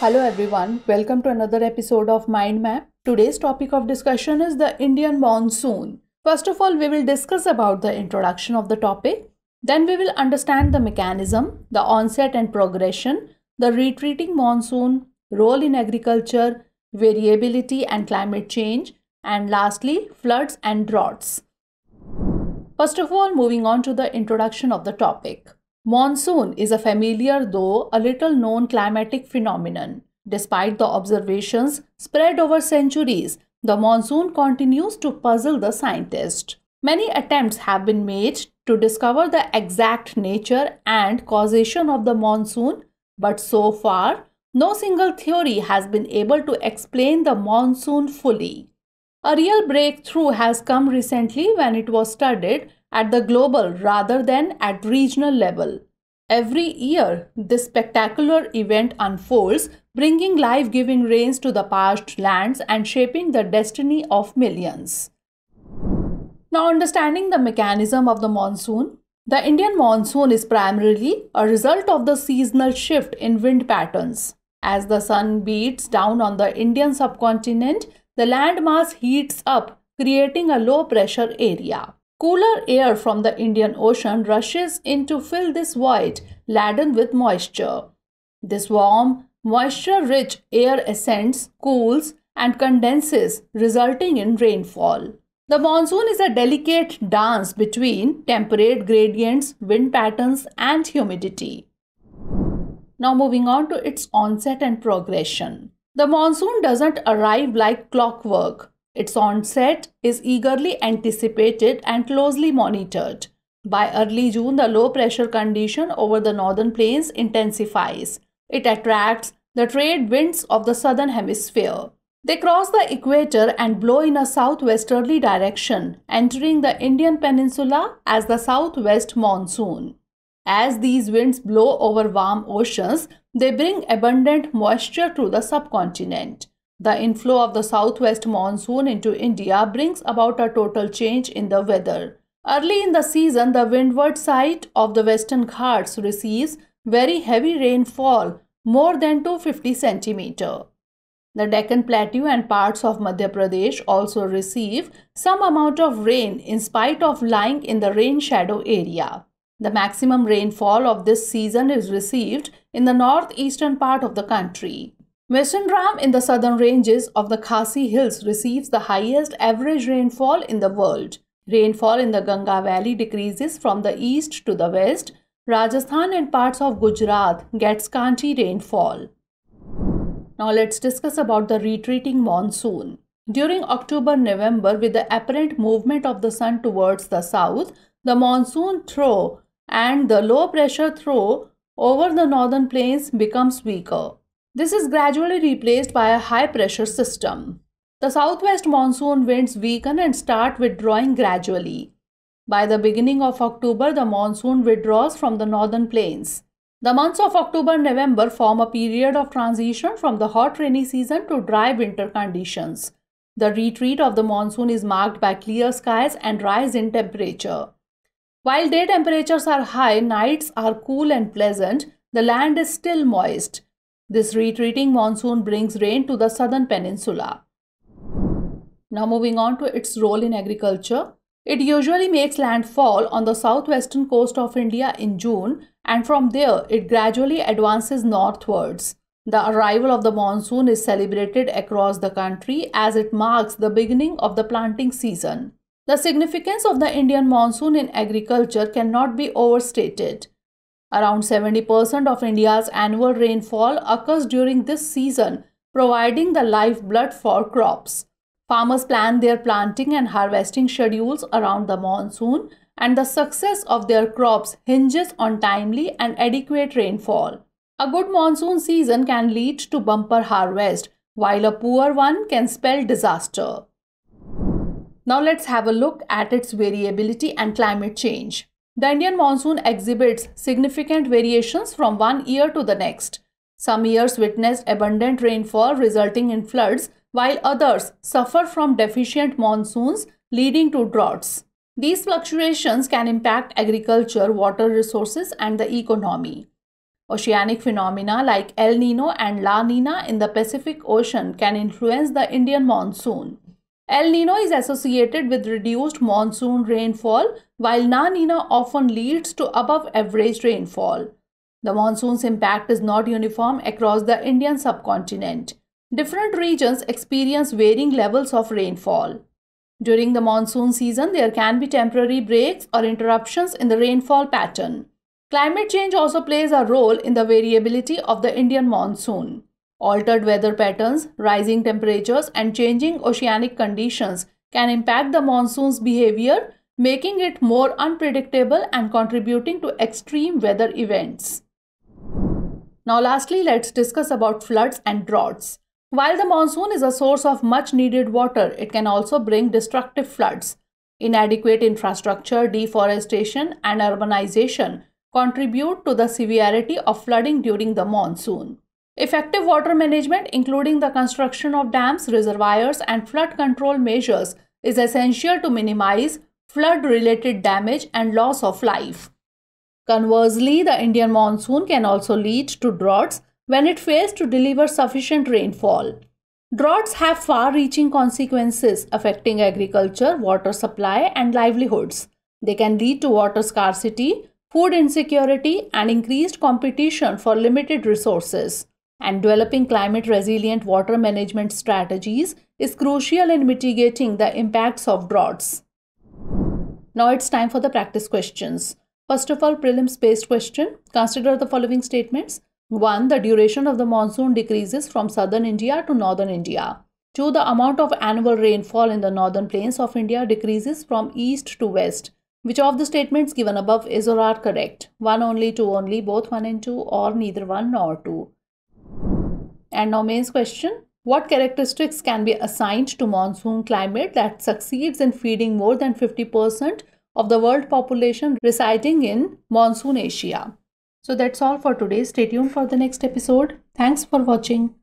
Hello everyone, welcome to another episode of Mind Map. Today's topic of discussion is the Indian monsoon. First of all, we will discuss about the introduction of the topic. Then we will understand the mechanism, the onset and progression, the retreating monsoon, role in agriculture, variability and climate change, and lastly, floods and droughts. First of all, moving on to the introduction of the topic. Monsoon is a familiar though a little known climatic phenomenon. Despite the observations spread over centuries, the monsoon continues to puzzle the scientist. Many attempts have been made to discover the exact nature and causation of the monsoon, but so far, no single theory has been able to explain the monsoon fully. A real breakthrough has come recently when it was studied at the global rather than at regional level. Every year, this spectacular event unfolds, bringing life giving rains to the parched lands and shaping the destiny of millions. Now, understanding the mechanism of the monsoon, the Indian monsoon is primarily a result of the seasonal shift in wind patterns. As the sun beats down on the Indian subcontinent, the landmass heats up, creating a low pressure area. Cooler air from the Indian Ocean rushes in to fill this void laden with moisture. This warm, moisture rich air ascends, cools, and condenses, resulting in rainfall. The monsoon is a delicate dance between temperate gradients, wind patterns, and humidity. Now, moving on to its onset and progression. The monsoon doesn't arrive like clockwork. Its onset is eagerly anticipated and closely monitored. By early June, the low pressure condition over the northern plains intensifies. It attracts the trade winds of the southern hemisphere. They cross the equator and blow in a southwesterly direction, entering the Indian peninsula as the southwest monsoon. As these winds blow over warm oceans, they bring abundant moisture to the subcontinent. The inflow of the southwest monsoon into India brings about a total change in the weather. Early in the season, the windward side of the western Ghats receives very heavy rainfall, more than 250 centimeter. The Deccan Plateau and parts of Madhya Pradesh also receive some amount of rain in spite of lying in the rain shadow area. The maximum rainfall of this season is received in the northeastern part of the country. Mawsynram in the southern ranges of the Khasi Hills receives the highest average rainfall in the world. Rainfall in the Ganga Valley decreases from the east to the west. Rajasthan and parts of Gujarat get scanty rainfall. Now let's discuss about the retreating monsoon. During October-November, with the apparent movement of the sun towards the south, the monsoon trough and the low pressure trough over the northern plains becomes weaker. This is gradually replaced by a high pressure system. The southwest monsoon winds weaken and start withdrawing gradually. By the beginning of October, the monsoon withdraws from the northern plains. The months of October November form a period of transition from the hot rainy season to dry winter conditions. The retreat of the monsoon is marked by clear skies and rise in temperature. While day temperatures are high, nights are cool and pleasant, the land is still moist. This retreating monsoon brings rain to the southern peninsula. Now moving on to its role in agriculture. It usually makes landfall on the southwestern coast of India in June and from there it gradually advances northwards. The arrival of the monsoon is celebrated across the country as it marks the beginning of the planting season. The significance of the Indian monsoon in agriculture cannot be overstated. Around 70% of India's annual rainfall occurs during this season, providing the lifeblood for crops. Farmers plan their planting and harvesting schedules around the monsoon, and the success of their crops hinges on timely and adequate rainfall. A good monsoon season can lead to bumper harvest, while a poor one can spell disaster. Now let's have a look at its variability and climate change. The Indian monsoon exhibits significant variations from one year to the next. Some years witnessed abundant rainfall resulting in floods, while others suffer from deficient monsoons leading to droughts. These fluctuations can impact agriculture, water resources, and the economy. Oceanic phenomena like El Nino and La Nina in the Pacific Ocean can influence the Indian monsoon. El Nino is associated with reduced monsoon rainfall, while La Nina often leads to above average rainfall. The monsoon's impact is not uniform across the Indian subcontinent. Different regions experience varying levels of rainfall. During the monsoon season, there can be temporary breaks or interruptions in the rainfall pattern. Climate change also plays a role in the variability of the Indian monsoon. Altered weather patterns, rising temperatures, and changing oceanic conditions can impact the monsoon's behavior, making it more unpredictable and contributing to extreme weather events. Now lastly, let's discuss about floods and droughts. While the monsoon is a source of much needed water, it can also bring destructive floods. Inadequate infrastructure, deforestation, and urbanization contribute to the severity of flooding during the monsoon. Effective water management, including the construction of dams, reservoirs, and flood control measures, is essential to minimize flood related damage and loss of life. Conversely, the Indian monsoon can also lead to droughts when it fails to deliver sufficient rainfall. Droughts have far reaching consequences affecting agriculture, water supply, and livelihoods. They can lead to water scarcity, food insecurity, and increased competition for limited resources. And developing climate resilient water management strategies is crucial in mitigating the impacts of droughts. Now it's time for the practice questions. First of all, prelims based question. Consider the following statements. 1. The duration of the monsoon decreases from southern India to northern India. 2. The amount of annual rainfall in the northern plains of India decreases from east to west. Which of the statements given above is or are correct? 1 only, 2 only, both 1 and 2 or neither 1 nor 2. And now main question. What characteristics can be assigned to monsoon climate that succeeds in feeding more than 50% of the world population residing in monsoon Asia. So that's all for today. Stay tuned for the next episode. Thanks for watching.